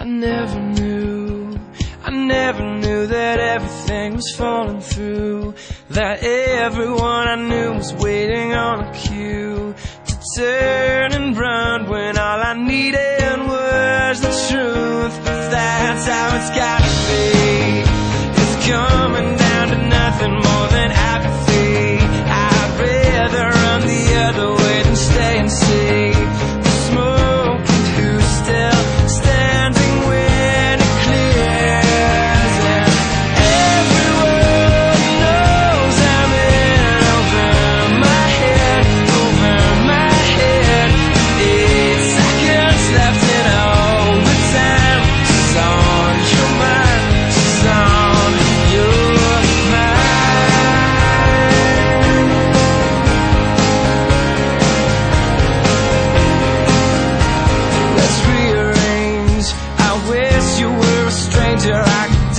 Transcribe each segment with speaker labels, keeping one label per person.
Speaker 1: I never knew, I never knew that everything was falling through. That everyone I knew was waiting on a cue to turn and run when all I needed was the truth. But that's how it's gotta be. It's gone.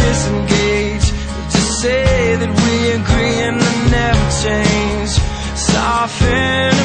Speaker 1: disengage To say that we agree and never change. Soften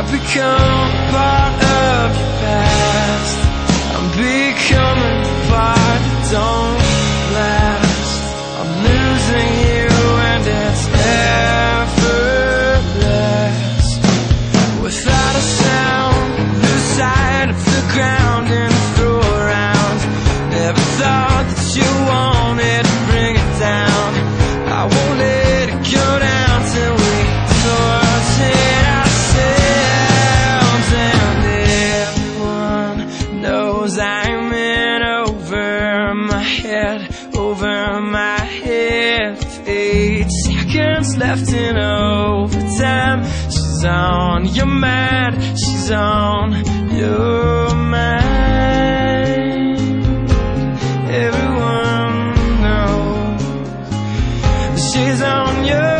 Speaker 1: I've become part of your past. I'm becoming part. Don't head over my head. Eight seconds left in overtime. She's on your mind. She's on your mind. Everyone knows she's on your.